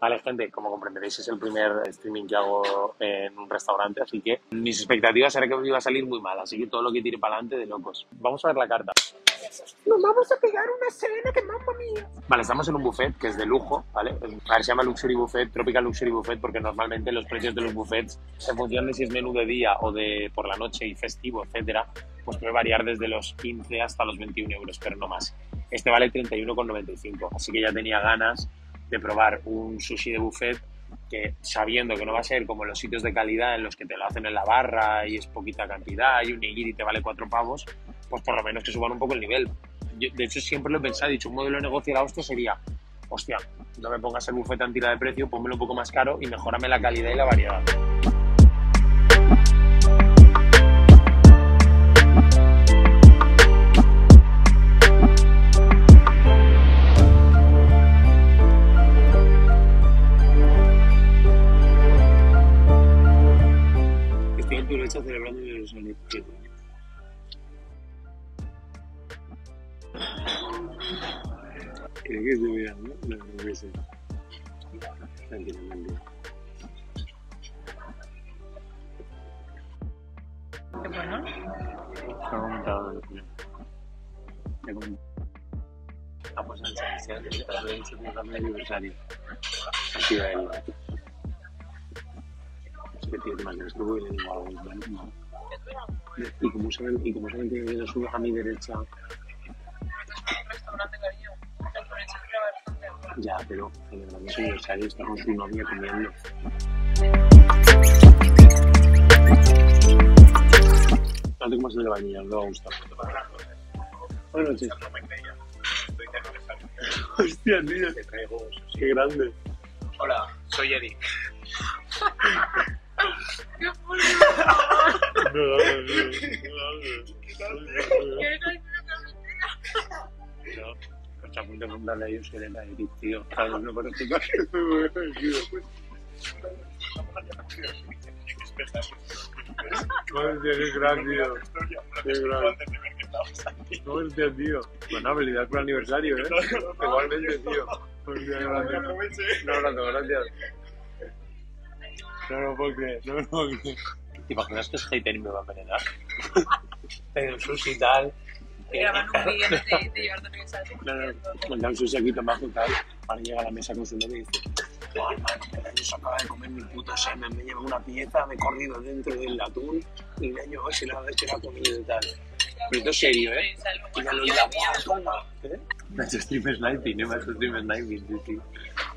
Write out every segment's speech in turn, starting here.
Vale, gente, como comprenderéis, es el primer streaming que hago en un restaurante, así que mis expectativas eran que me iba a salir muy mal, así que todo lo que tire para adelante de locos. Vamos a ver la carta. Nos vamos a pegar una cena que mamma mía. Vale, estamos en un buffet que es de lujo, ¿vale? A ver, se llama Luxury Buffet, Tropical Luxury Buffet, porque normalmente los precios de los buffets, en función de si es menú de día o de por la noche y festivo, etcétera, pues puede variar desde los 15 hasta los 21 euros, pero no más. Este vale 31,95, así que ya tenía ganas de probar un sushi de buffet que sabiendo que no va a ser como los sitios de calidad en los que te lo hacen en la barra y es poquita cantidad y un nigiri te vale cuatro pavos, pues por lo menos que suban un poco el nivel. De hecho, siempre lo he pensado, he dicho, un modelo de negocio de hostia sería, hostia, no me pongas el buffet tan tira de precio, pónmelo un poco más caro y mejórame la calidad y la variedad. Puede ser. Mentira, mentira. Qué bueno. Se ha comentado el final. Ya comenté. Ah, pues en San Sebastián, que has dicho que es mi aniversario. Así va él. Es que tío, te imaginas que voy y le digo algo. No. Y como saben, y como saben que yo subo a mi derecha. El ya, pero celebrando su aniversario está con su novia comiendo. No te comas el de vainilla, no te va a gustar. Buenas noches. Hostia, tío. Qué grande. Hola, soy Eric. ¡Qué! No, no, no, no. Está punto de comprarle a ellos que era Eric, tío. Claro, no parece que Hostia, qué gran, tío. Qué gran. Hostia, tío. Bueno, felicidades por aniversario, ¿eh? Igualmente, tío. Un abrazo, gracias. No, no puedo creer, no lo puedo creer. ¿Te imaginas que es hater y me va a envenenar? Tengo un sushi y tal. Te graban un vídeo de, de llevarte aniversario. No, no, me da un sushi aquí tomado y tal. Ahora llega a la mesa con su novia y dice: "Buah, man, el año se acaba de comer mi puto semen, me lleva una pieza, me he corrido dentro del atún y el año se la, ha comido y tal. Pero esto es serio, ¿eh? Y ya lo "Buah, toma. ¿Eh? Me ha hecho stream sniping, ¿eh? Me ha hecho stream sniping, sí, sí.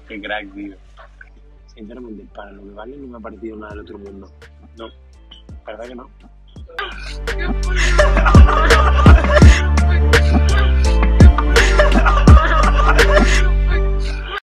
Qué crack, tío. Sinceramente, para lo que vale, no me ha parecido nada del otro mundo. No, verdad que no.